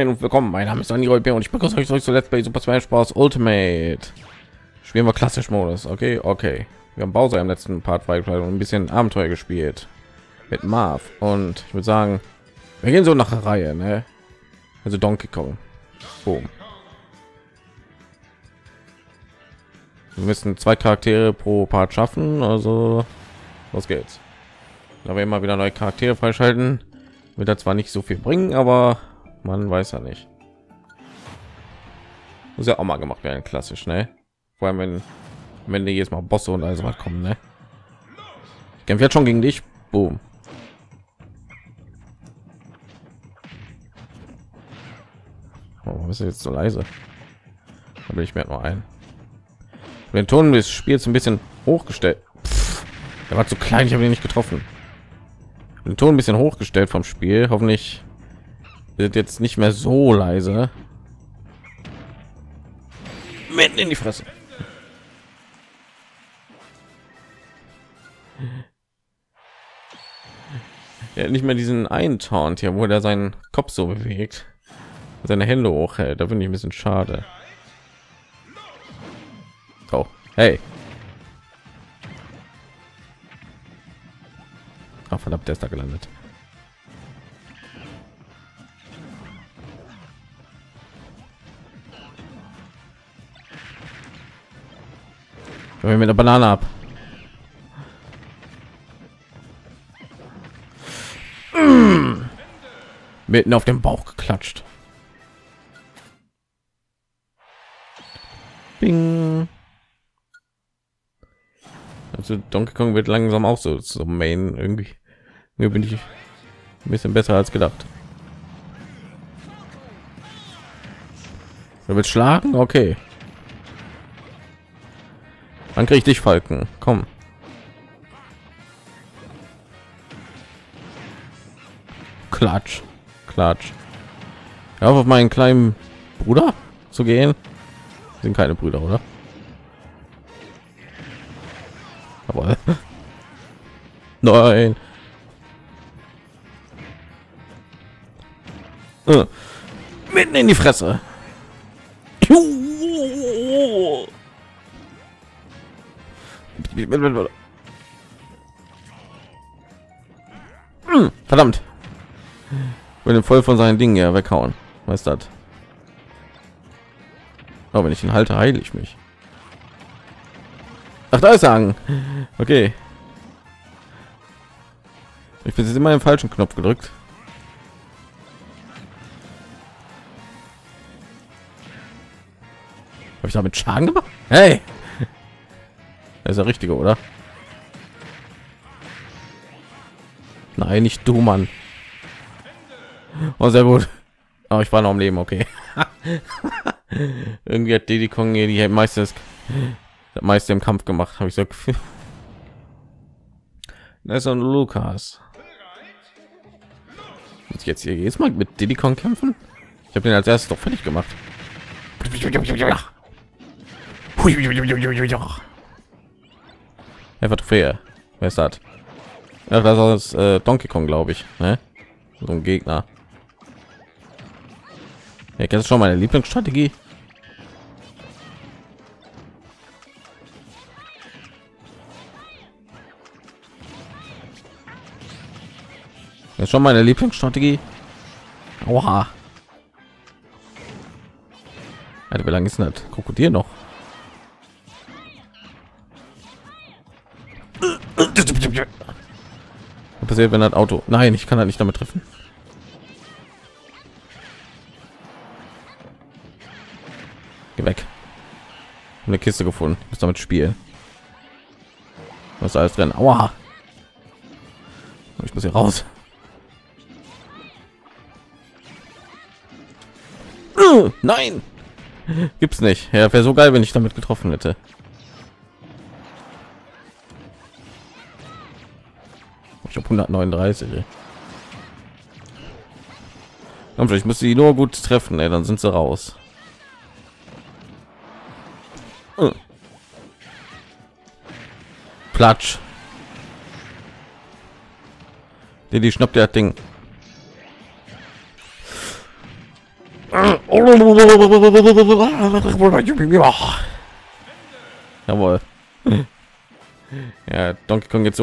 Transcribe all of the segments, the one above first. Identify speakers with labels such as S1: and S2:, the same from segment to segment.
S1: Moin und willkommen. Mein Name ist Daniel Bär und ich begrüße euch zurück zu Let's Super Smash Bros. Ultimate. Spielen wir klassisch Modus. Okay, okay. Wir haben Bowser im letzten Part und ein bisschen Abenteuer gespielt mit Marv und ich würde sagen, wir gehen so nach der Reihe, ne? Also Donkey Kong. Boom. Wir müssen zwei Charaktere pro Part schaffen, also los geht's. Da wir immer wieder neue Charaktere freischalten, wird er zwar nicht so viel bringen, aber man weiß ja nicht. Muss ja auch mal gemacht werden, klassisch, ne? Vor allem wenn wenn die jetzt mal Bosse und also was kommen, ne? Ich kämpfe jetzt schon gegen dich. Boom. Oh, ist jetzt so leise? Da bin ich mir nur ein. Den Ton des Spiels ein bisschen hochgestellt. Der war zu klein, ich habe ihn nicht getroffen. Den Ton ein bisschen hochgestellt vom Spiel. Hoffentlich wird jetzt nicht mehr so leise. Mitten in die Fresse. Ja, nicht mehr diesen einen Taunt hier, wo er seinen Kopf so bewegt, seine Hände hochhält. Da finde ich ein bisschen schade. Oh, hey. Ach, verdammt, der ist da gelandet. Wenn wir mit der Banane ab. Mitten auf dem Bauch geklatscht. Bing. Also Donkey Kong wird langsam auch so zum Main irgendwie. Mir bin ich ein bisschen besser als gedacht. Er wird schlagen, okay. Dann krieg ich dich, Falken. Komm. Klatsch, klatsch. Ja, auf meinen kleinen Bruder zu gehen. Sind keine Brüder, oder? Aber nein. Äh. Mitten in die Fresse. Hm, verdammt. Will voll von seinen Dingen ja weghauen. Was das? Aber wenn ich ihn halte, heile ich mich. Ach, da ist sagen. Okay. Ich bin jetzt immer im falschen Knopf gedrückt. Habe ich damit Schaden gemacht? Hey! Ist der richtige, oder? Nein, nicht du, Mann. Oh, sehr gut. Aber oh, ich war noch am Leben, okay. Irgendwie hat Diddy Kong die meistens das meiste im Kampf gemacht, habe ich so gefühlt. Das ist Lukas. Muss ich jetzt hier jedes Mal mit Diddy Kong kämpfen? Ich habe den als erstes doch fertig gemacht. Einfach fair. Wer ist das? Ja, das ist äh, Donkey Kong, glaube ich. Ne? So ein Gegner. Ja, ist schon meine Lieblingsstrategie. Das ist schon meine Lieblingsstrategie. Oha. Alter, wie lange ist das Krokodil noch? Passiert, wenn das Auto? Nein, ich kann da nicht damit treffen. Geh weg. Eine Kiste gefunden. Ich muss damit spielen. Was alles drin? Aua. Ich muss hier raus. Nein. Gibt's nicht. Ja, wäre so geil, wenn ich damit getroffen hätte. Ich habe 139. Komm, ich muss sie nur gut treffen, ey, dann sind sie raus. Hm. Platsch. Die, die schnappt der Ding. Jawohl. Ja, Donkey Kong jetzt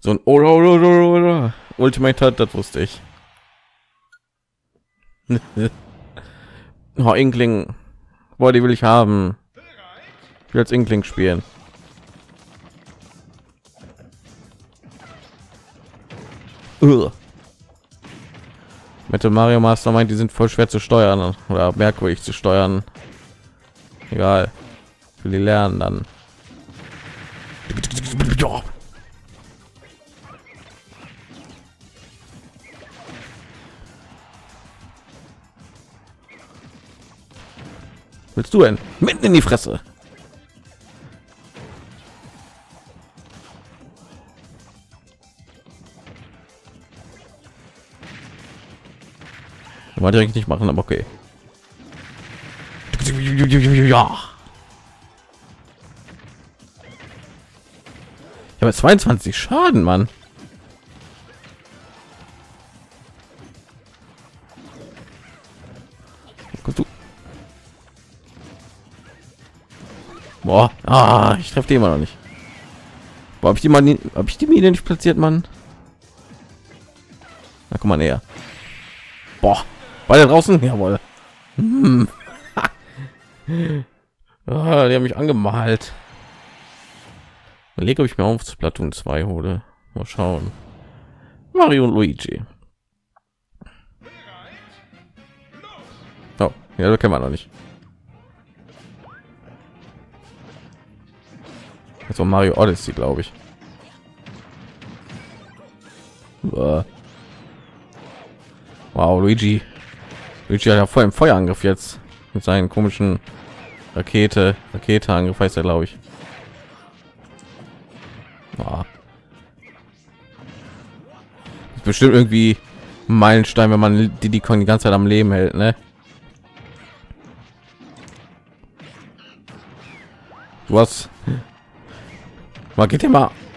S1: so eine so ein Ultimate hat, das wusste ich. oh, Inkling. Boah, die will ich haben. Ich will als Inkling spielen. Ugh. Metal Mario Master meint, die sind voll schwer zu steuern oder merkwürdig zu steuern. Egal. Für die lernen dann. Willst du denn? Mitten in die Fresse. Wollte ich nicht machen, aber okay. Ja. Ich habe 22 Schaden, Mann. Boah, ah, ich treffe die immer noch nicht. Habe ich die mal, habe ich die Mine nicht platziert, Mann? Na, komm mal näher. Boah. Beide draußen? Jawohl. Hm. ah, die haben mich angemalt. Überlege, ob ich mir auf Splatoon 2 hole. Mal schauen. Mario und Luigi. Oh, ja, das kennen wir noch nicht. Also Mario Odyssey, glaube ich. Wow, Luigi Luigi hat ja voll im Feuerangriff jetzt mit seinen komischen Rakete, Rakete Angriff heißt er, glaube ich. Ja. Ist bestimmt irgendwie ein Meilenstein, wenn man die die die ganze Zeit am Leben hält, ne? Was? Mal geht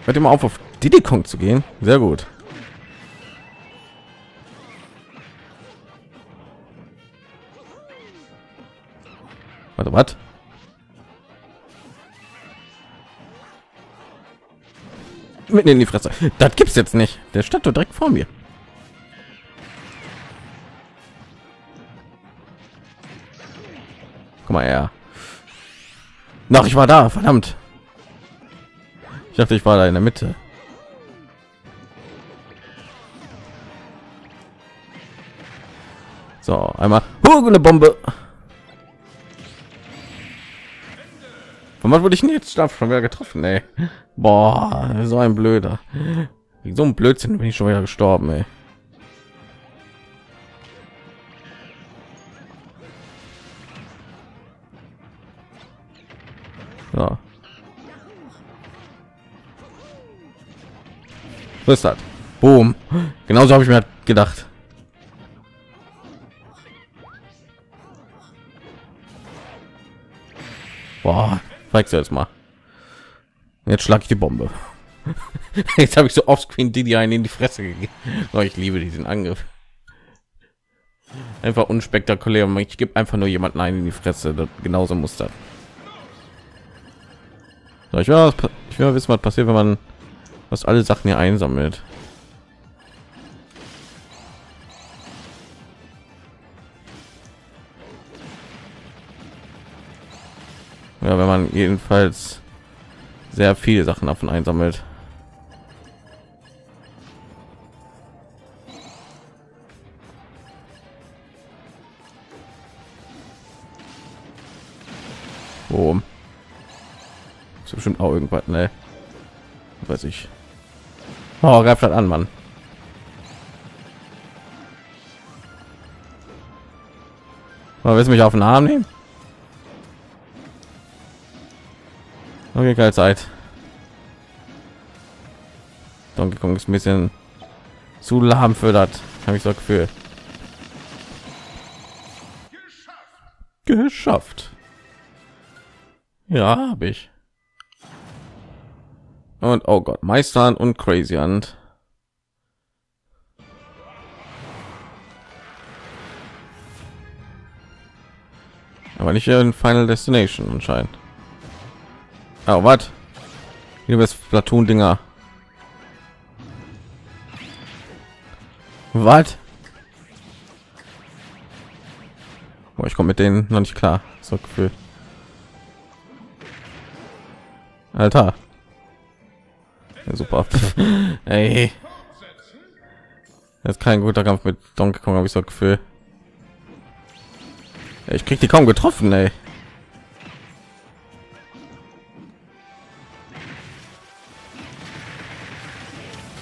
S1: hört ihr mal auf, auf Diddy Kong zu gehen. Sehr gut. Warte, was? Mitten in die Fresse. Das gibt's jetzt nicht. Der doch direkt vor mir. Guck mal her. Noch, ich war da, verdammt. Dachte, ich war da in der Mitte. So, einmal eine Bombe. Von was wurde ich jetzt schon wieder getroffen, ey? Boah, so ein blöder. So ein Blödsinn bin ich schon wieder gestorben, ey. So. Ist das? Boom. Genauso habe ich mir gedacht. Boah, zeigst du jetzt mal. Jetzt schlag ich die Bombe. Jetzt habe ich so offscreen die einen in die Fresse gegeben. Oh, ich liebe diesen Angriff. Einfach unspektakulär. Ich gebe einfach nur jemanden einen in die Fresse. Das, genauso muss das. So, ich will, ich will wissen, was passiert, wenn man was alle Sachen hier einsammelt. Ja, wenn man jedenfalls sehr viele Sachen davon einsammelt. Wo? Ist bestimmt auch irgendwas, ne? Weiß ich. Oh, greift halt an, Mann. Aber willst du mich auf den Arm nehmen? Okay, keine Zeit. Donkey Kong ist ein bisschen zu lahm für das, habe ich so Gefühl. Geschafft. Ja, habe ich. Und oh Gott, Meistern und Crazy Hand. Aber nicht in Final Destination anscheinend. Oh, was? Hier bist Platoon Dinger. Was? Oh, ich komme mit denen noch nicht klar. So Gefühl. Alter. Super. Ey. Das ist kein guter Kampf mit Donkey Kong, habe ich so Gefühl. Ich krieg die kaum getroffen, ey.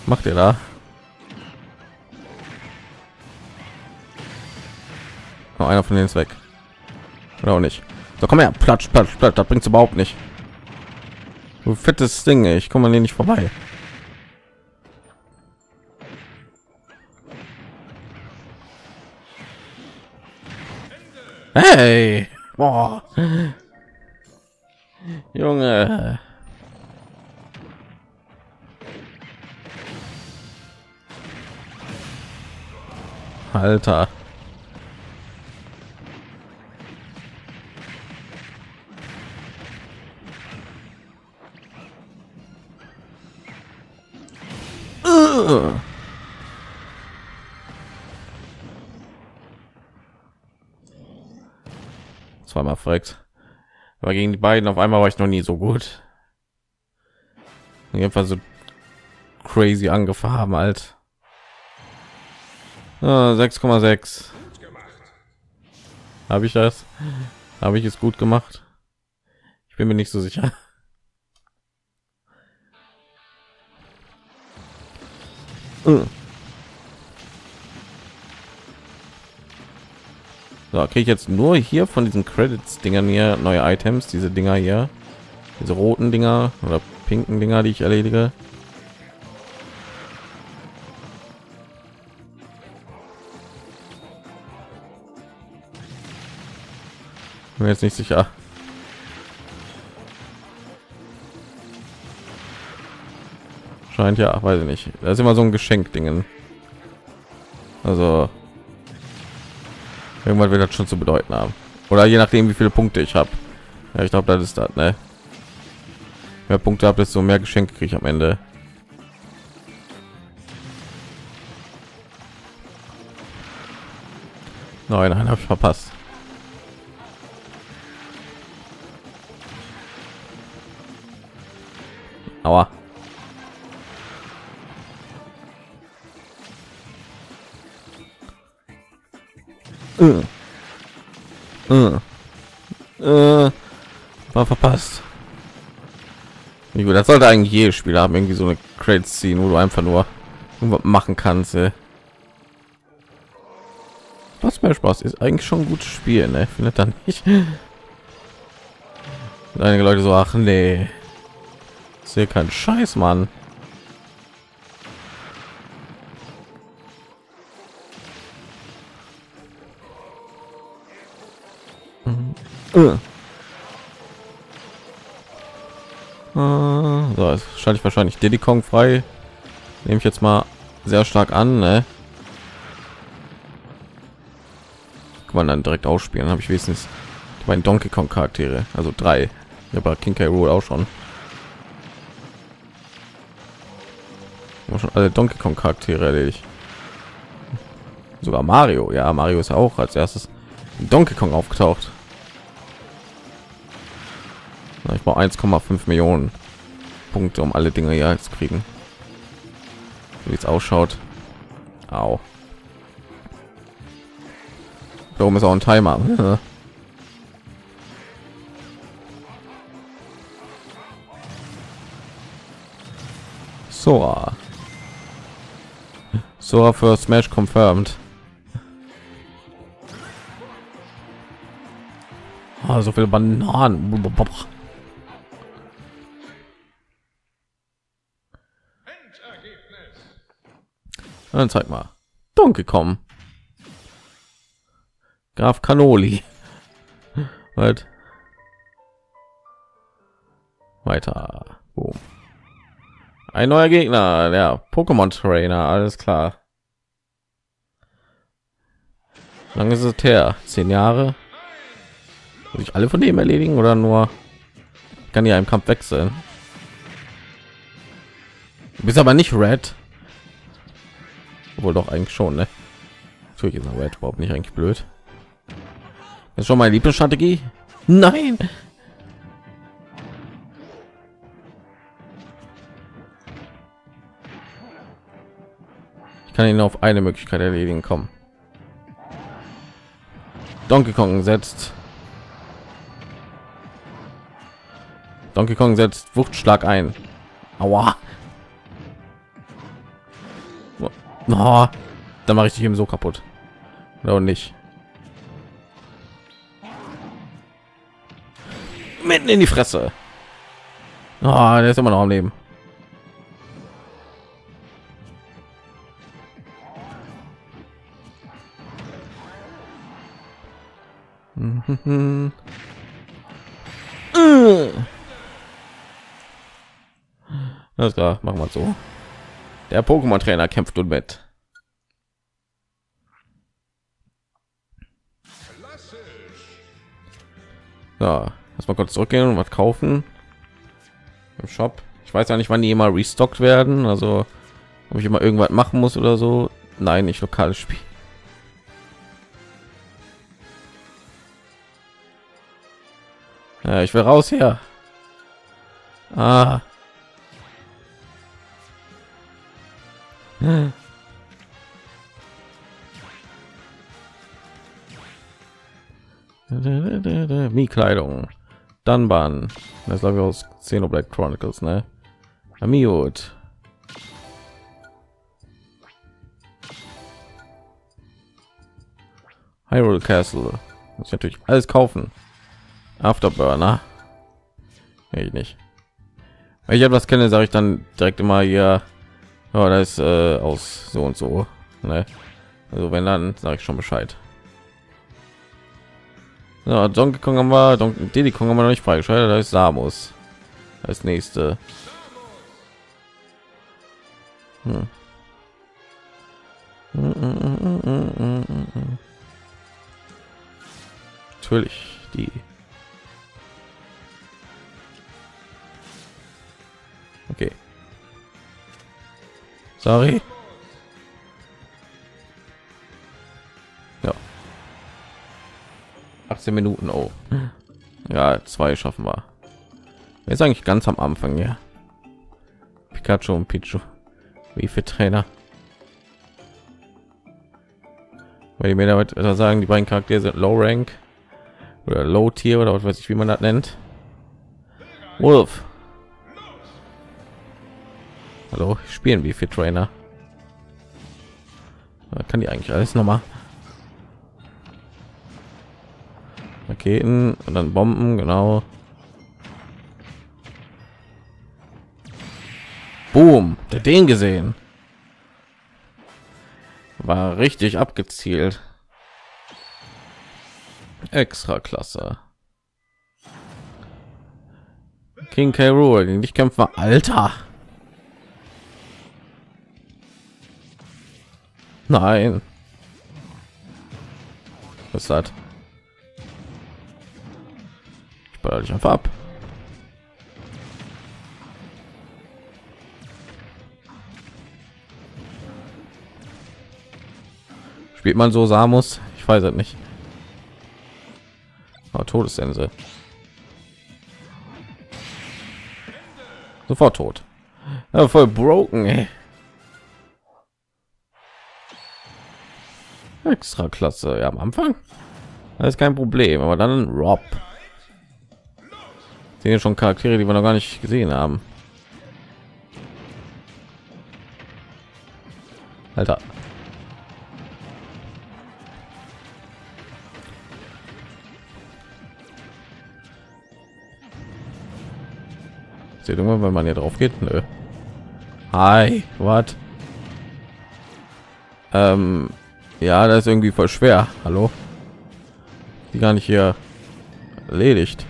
S1: Macht ihr da? Oh, einer von denen ist weg. Oder auch nicht. So komm her, platsch, platsch, platsch. Das bringt's überhaupt nicht. Fettes Ding, ey. ich komme an nicht vorbei. Hey, boah, Junge. Alter. Zweimal verreckt. Aber gegen die beiden auf einmal war ich noch nie so gut. Jedenfalls so crazy angefahren alt. 6,6. Habe ich das? Habe ich es gut gemacht? Ich bin mir nicht so sicher. So, kriege ich jetzt nur hier von diesen Credits Dingern hier neue Items, diese Dinger hier, diese roten Dinger oder pinken Dinger, die ich erledige. Bin jetzt nicht sicher. Scheint ja, weiß ich nicht. Das ist immer so ein Geschenk Dingen. Also irgendwann wird das schon zu bedeuten haben. Oder je nachdem, wie viele Punkte ich habe. Ja, ich glaube, das ist das, ne? Mehr Punkte habt, desto mehr Geschenke kriege ich am Ende. Nein, nein, habe ich verpasst. Aua. Äh. Äh. Äh. War verpasst. Gut, das sollte eigentlich jedes Spiel haben, irgendwie so eine Crate ziehen, wo du einfach nur machen kannst. Ey. Was mehr Spaß ist eigentlich schon ein gutes Spiel, ne? Findet dann nicht. einige Leute so, ach nee, ist kein Scheiß, Mann. Jetzt schalte ich wahrscheinlich Diddy Kong frei. Nehme ich jetzt mal sehr stark an, ne? Kann man dann direkt ausspielen. Habe ich wenigstens beiden Donkey Kong Charaktere, also drei. Ja, bei King K. Rool auch schon. schon alle Donkey Kong Charaktere erledigt. Sogar Mario, ja, Mario ist auch als erstes Donkey Kong aufgetaucht. Ich brauche 1,5 Millionen Punkte, um alle Dinge hier zu kriegen. Wie es ausschaut. Au. Warum ist auch ein Timer? Sora. Sora für Smash confirmed. Oh, so viele Bananen. Dann zeig mal. Donkey Kong. Graf Canoli. Halt. Weiter. Boom. Ein neuer Gegner, der Pokémon Trainer, alles klar. Lange ist es her? Zehn Jahre? Muss ich alle von dem erledigen oder nur kann ja im Kampf wechseln? Du bist aber nicht Red. Wohl doch eigentlich schon, ne? Natürlich ist Red überhaupt nicht eigentlich blöd. Das ist schon meine Lieblingsstrategie. Nein. Ich kann ihn auf eine Möglichkeit erledigen. Kommen. Donkey Kong setzt. Donkey Kong setzt Wuchtschlag ein. Aua. Oh, dann mache ich dich eben so kaputt. Oder nicht. Mitten in die Fresse. Oh, der ist immer noch am Leben. Alles klar, machen wir so. Der Pokémon-Trainer kämpft nun mit. Ja, erstmal kurz zurückgehen und was kaufen im Shop. Ich weiß ja nicht, wann die immer restockt werden. Also, ob ich immer irgendwas machen muss oder so. Nein, nicht lokales Spiel. Ja, ich will raus hier. Ah. Wie Kleidung. Dunban. Das glaube ich aus Xenoblade Chronicles, ne? Amiot. Hyrule Castle. Muss ich natürlich alles kaufen. Afterburner. Ich nicht. Wenn ich etwas kenne, sage ich dann direkt immer hier, oh, das ist äh, aus so und so. Ne? Also wenn dann sage ich schon Bescheid. Ja, Donkey Kong haben wir, Donkey Diddy Kong haben wir noch nicht freigeschaltet, da ist Samus als nächste. Hm. Natürlich die. Okay. Sorry. 18 Minuten. Oh. Ja, zwei schaffen wir. Ist eigentlich ganz am Anfang, ja. Pikachu und Pichu. Wie für Trainer. Weil die mir damit sagen, die beiden Charaktere sind Low Rank oder Low Tier oder was weiß ich, wie man das nennt. Wolf. Hallo, spielen wie für Trainer. Kann die eigentlich alles noch mal? Raketen und dann Bomben, genau. Boom, der den gesehen. War richtig abgezielt. Extra klasse. King K. Rool, gegen dich kämpfen Alter. Nein. Was hat? Baller dich einfach ab. Spielt man so Samus? Ich weiß es nicht. Aber Todessense. Sofort tot. Ja, voll broken, ey. Extra klasse. Ja, am Anfang. Das ist kein Problem, aber dann Rob sind schon Charaktere, die wir noch gar nicht gesehen haben. Alter. Irgendwann, wenn man hier drauf geht? Nö. Hi, what? Ähm, ja, das ist irgendwie voll schwer. Hallo? Die gar nicht hier erledigt.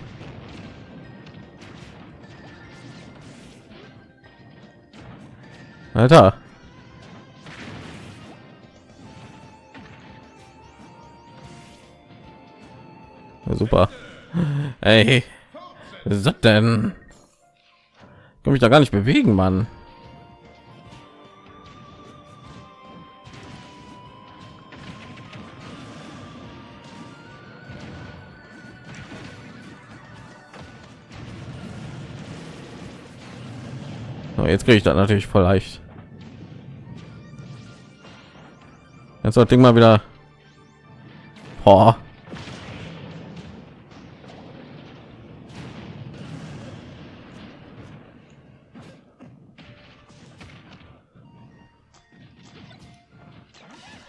S1: Alter. Ja, super. Ey, was ist das denn? Kann mich da gar nicht bewegen, Mann. Kriege ich das natürlich voll leicht. Jetzt soll das Ding mal wieder. Boah.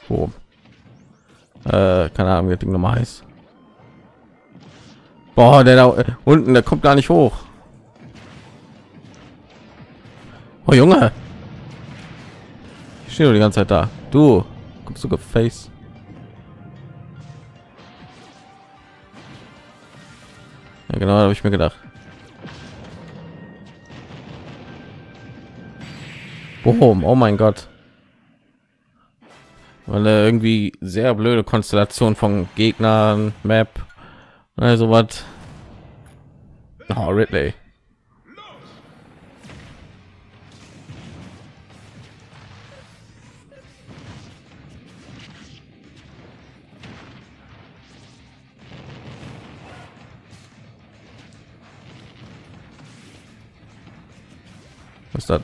S1: Wo? Äh, keine Ahnung, wie das Ding nochmal heißt. Boah, der da unten, der kommt gar nicht hoch. Oh Junge. Ich stehe die ganze Zeit da. Du kommst sogar Face. Ja, genau, habe ich mir gedacht. Boom, oh mein Gott. Weil er irgendwie sehr blöde Konstellation von Gegnern, Map, also was. Oh, Ridley. Das?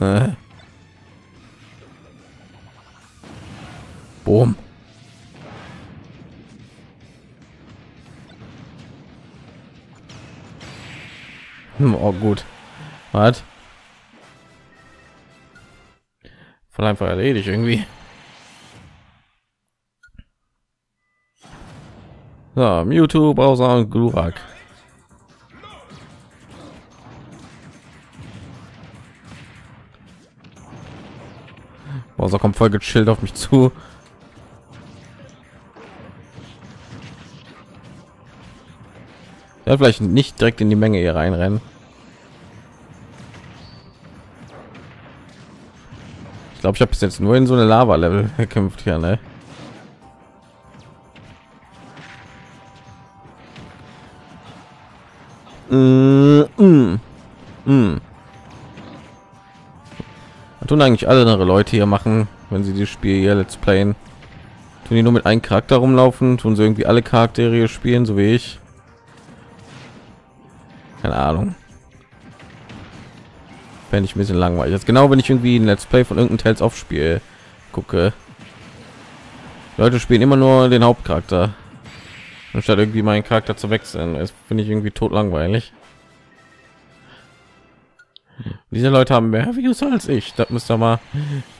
S1: Äh. Boom. Hm, oh gut. Was? Voll einfach erledigt irgendwie. So, Mewtwo, Bowser und Glurak. Bowser kommt voll gechillt auf mich zu. Ja, vielleicht nicht direkt in die Menge hier reinrennen. Ich glaube, ich habe bis jetzt nur in so eine Lava-Level gekämpft hier, ne? Mm, mm, mm. Was tun eigentlich alle andere Leute hier machen, wenn sie das Spiel hier Let's Playen? Tun die nur mit einem Charakter rumlaufen? Tun sie irgendwie alle Charaktere spielen, so wie ich? Keine Ahnung. Fände ich ein bisschen langweilig. Jetzt genau, wenn ich irgendwie ein Let's Play von irgendeinem Tales of Spiel gucke. Leute spielen immer nur den Hauptcharakter anstatt irgendwie meinen Charakter zu wechseln. Das finde ich irgendwie tot langweilig. Diese Leute haben mehr Views als ich. Das müsste mal,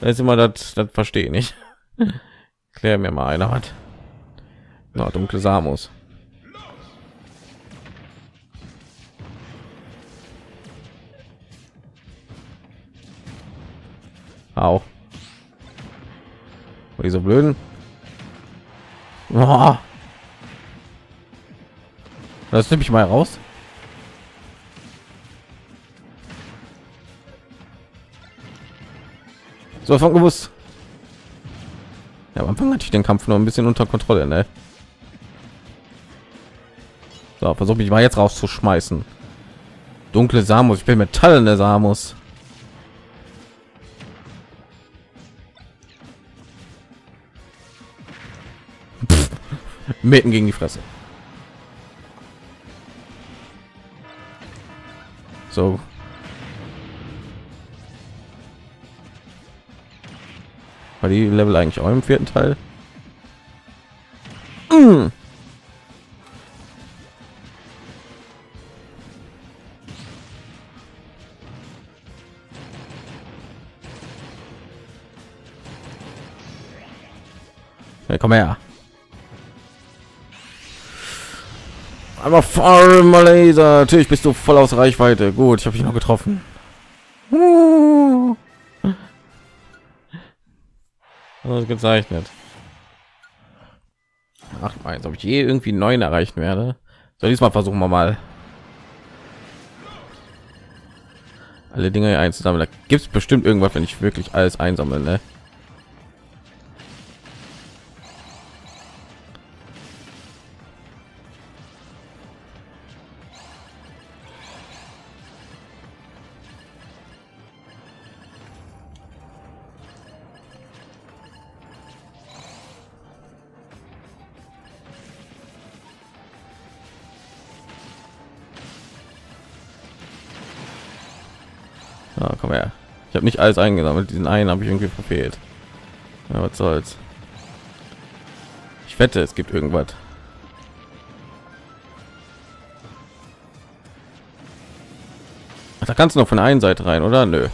S1: das ist immer das, das verstehe ich nicht. Klär mir mal einer hat. Na, dunkle Samus. Auch. Diese blöden. Oh. Das nehme ich mal raus. So von gewusst. Ja, am Anfang hatte ich den Kampf nur ein bisschen unter Kontrolle, ne? So, versuche mich mal jetzt rauszuschmeißen. Dunkle Samus, ich bin Metall in der Samus. Mitten gegen die Fresse. So. War die Level eigentlich auch im vierten Teil? Mm. Komm her. Aber Farm Laser, natürlich bist du voll aus Reichweite. Gut, ich habe dich noch getroffen. Also gezeichnet. Ach, meins, ob ich je irgendwie neun erreichen werde. So diesmal versuchen wir mal. alle Dinge einzusammeln. Da gibt es bestimmt irgendwas, wenn ich wirklich alles einsammle. Ne? Ich habe nicht alles eingesammelt. Diesen einen habe ich irgendwie verfehlt. Ja, was soll's. Ich wette, es gibt irgendwas. Ach, da kannst du noch von der einen Seite rein, oder? Nö.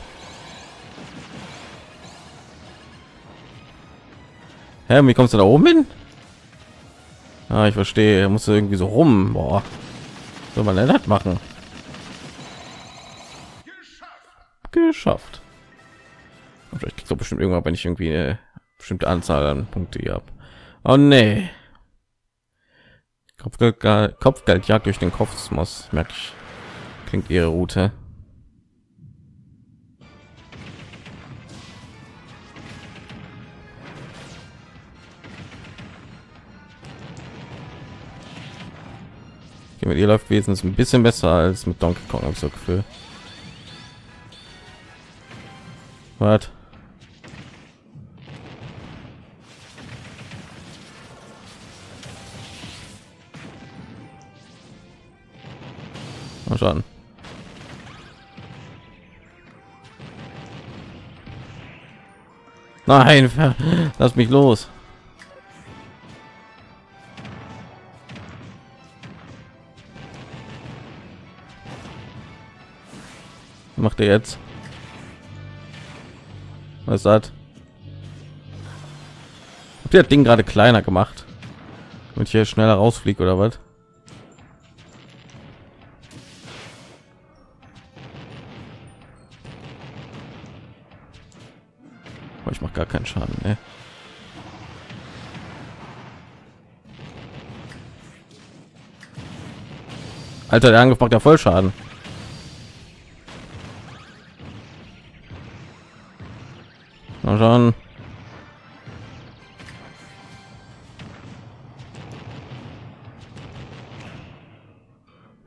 S1: Hä, wie kommst du da oben hin? Ah, ich verstehe. Muss irgendwie so rum. Boah. Soll man denn das machen? geschafft. Vielleicht du bestimmt irgendwann, wenn ich irgendwie eine bestimmte Anzahl an Punkte hier habe. Oh nee. Kopfgeld, Kopfgeldjagd durch den Kosmos. Merke ich. Klingt ihre Route. mit ihr läuft wesentlich ein bisschen besser als mit Donkey Kong, so Gefühl. Was? Mal schauen. Nein, lass mich los. Macht er jetzt? Was hat? Habt ihr das Ding gerade kleiner gemacht? Und hier schneller rausfliegt oder was? Keinen Schaden, ne? Alter, der Angriff macht ja voll Schaden. Mal schauen.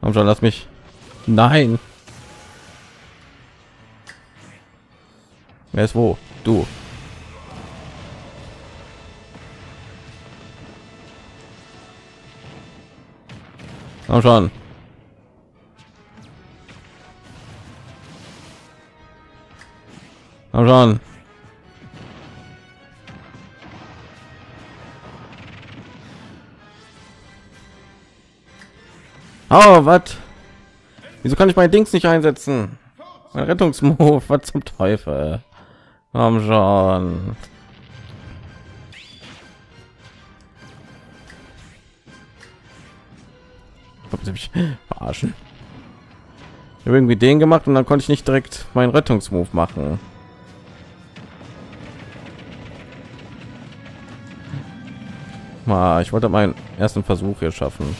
S1: Komm schon, lass mich. Nein. Wer ist wo? Du. Komm schon. Komm schon. Oh, was? Wieso kann ich mein Dings nicht einsetzen? Mein Rettungsmove, was zum Teufel? Komm schon. Mich verarschen. Ich habe irgendwie den gemacht und dann konnte ich nicht direkt meinen Rettungsmove machen. Ich wollte meinen ersten Versuch hier schaffen.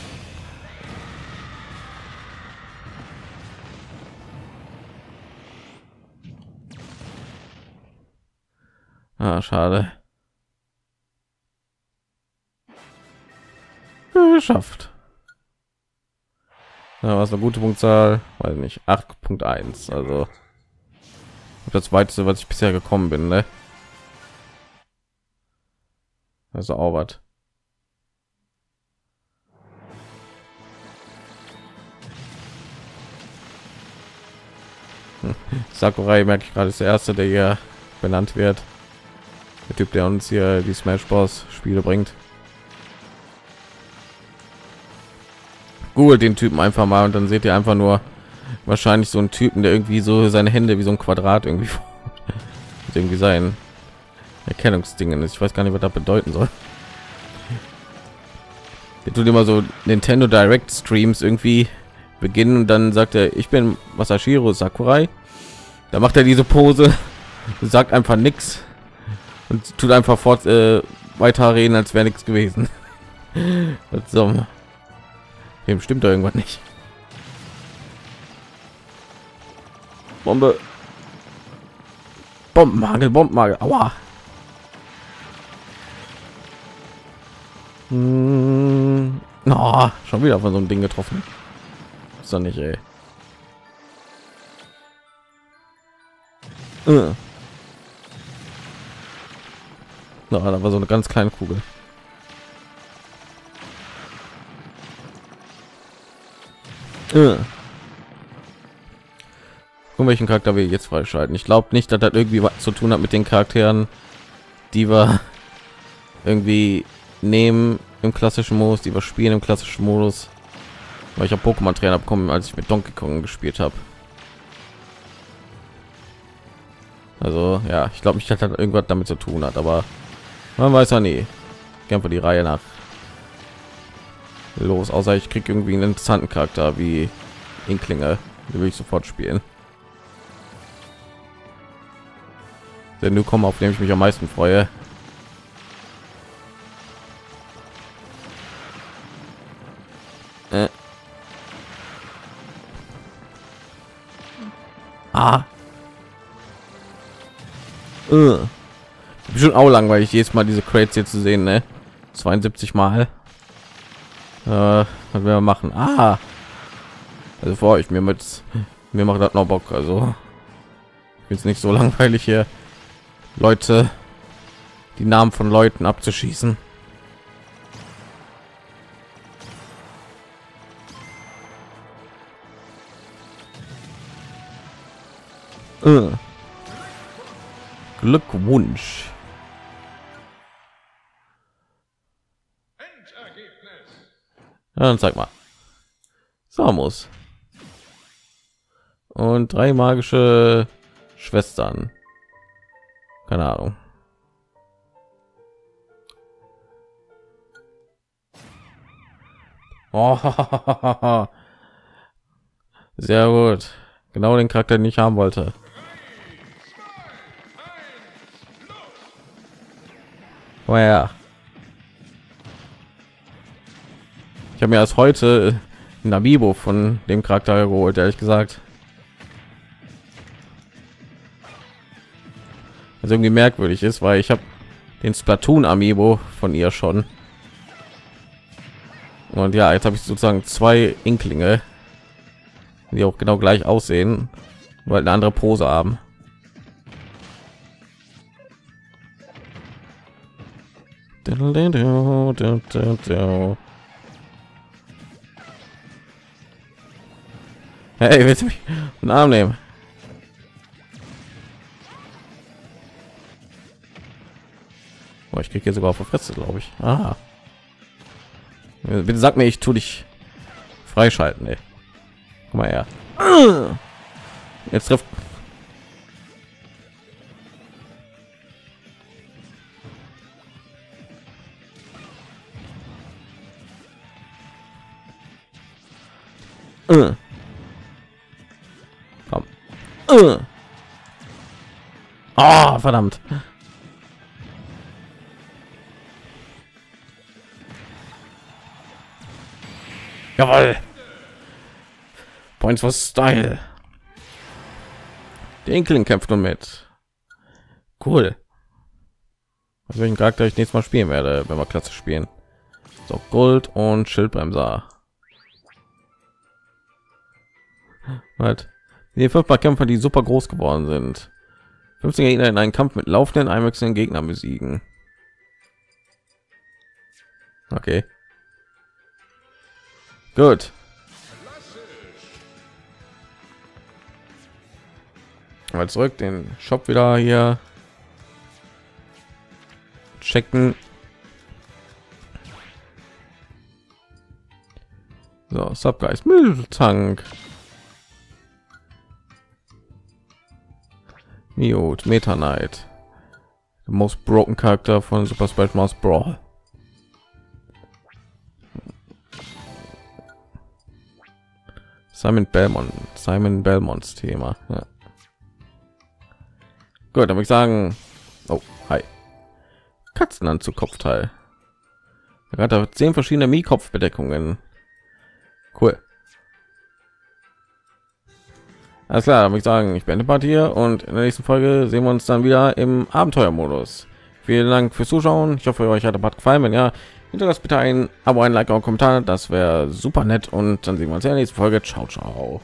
S1: Ah, schade. Geschafft. Ja, was eine gute Punktzahl, weiß nicht, 8.1. Also das weiteste, was ich bisher gekommen bin, ne? Also auch was. Sakurai merke ich gerade ist der erste, der hier benannt wird der Typ, der uns hier die Smash Bros. Spiele bringt. Google den Typen einfach mal und dann seht ihr einfach nur wahrscheinlich so einen Typen, der irgendwie so seine Hände wie so ein Quadrat irgendwie irgendwie sein Erkennungsdingen ist. Ich weiß gar nicht, was das bedeuten soll. Der tut immer so Nintendo Direct Streams irgendwie beginnen und dann sagt er, ich bin Masashiro Sakurai. Da macht er diese Pose, sagt einfach nichts und tut einfach fort äh, weiter reden, als wäre nichts gewesen. so. Dem stimmt da irgendwas nicht. Bombe. Bombenhagel, Bombenhagel. Aua. Hm. Oh, schon wieder von so einem Ding getroffen. Ist doch nicht, ey. Äh. Na, da war so eine ganz kleine Kugel. Äh. Und welchen Charakter wir jetzt freischalten. Ich glaube nicht, dass das irgendwie was zu tun hat mit den Charakteren, die wir irgendwie nehmen im klassischen Modus, die wir spielen im klassischen Modus. Weil ich habe Pokémon Trainer bekommen, als ich mit Donkey Kong gespielt habe. Also ja, ich glaube nicht, dass das irgendwas damit zu tun hat, aber man weiß ja nie. Kämpfe die Reihe nach los, außer ich kriege irgendwie einen interessanten Charakter wie Inklinge, die will ich sofort spielen. Du komm, auf dem ich mich am meisten freue. Äh. Ah. Uh. Bestimmt auch langweilig, jedes Mal diese Crates hier zu sehen, ne? 72 Mal. Äh, was wir machen? Ah. Also vor ich mir mit mir macht das noch Bock. Also jetzt nicht so langweilig hier Leute die Namen von Leuten abzuschießen. Uh. Glückwunsch. Dann zeig mal. Samus. Und drei magische Schwestern. Keine Ahnung. Oh, sehr gut. Genau den Charakter, den ich haben wollte. Oh Ich habe mir erst heute ein Amiibo von dem Charakter geholt, ehrlich gesagt. Was irgendwie merkwürdig ist, weil ich habe den Splatoon Amiibo von ihr schon. Und ja, jetzt habe ich sozusagen zwei Inklinge, die auch genau gleich aussehen, weil eine andere Pose haben. Hey, willst du mich einen Arm nehmen? Oh, ich kriege hier sogar auf der Fresse, glaube ich. Ah. Bitte sag mir, ich tue dich freischalten. Ey. Guck mal her. Jetzt trifft Komm. Oh, verdammt. Jawohl. Points for Style. Den Inkling kämpft nun mit. Cool. Was welchen Charakter ich nächstes Mal spielen werde, wenn wir Klasse spielen. So Gold und Schildbremser. Halt. Die fünf Kämpfer, die super groß geworden sind. 15 Gegner in einen Kampf mit laufenden einwechselnden Gegner besiegen. Okay. Gut. Mal zurück den Shop wieder hier checken. So, Subgeist Mülltank. Mute, Meta Knight. The most broken character von Super Smash Bros. Brawl. Simon Belmont, Simon Belmonts Thema. Ja. Gut, dann würde ich sagen, oh, hi. Katzenanzug Kopfteil. Er hat zehn verschiedene Mi-Kopfbedeckungen. Cool. Alles klar, würde ich sagen, ich beende Part hier und in der nächsten Folge sehen wir uns dann wieder im Abenteuermodus. Vielen Dank fürs Zuschauen. Ich hoffe, euch hat der Part gefallen. Wenn ja, hinterlasst bitte ein Abo, ein Like, auch ein Kommentar. Das wäre super nett und dann sehen wir uns in der nächsten Folge. Ciao, ciao.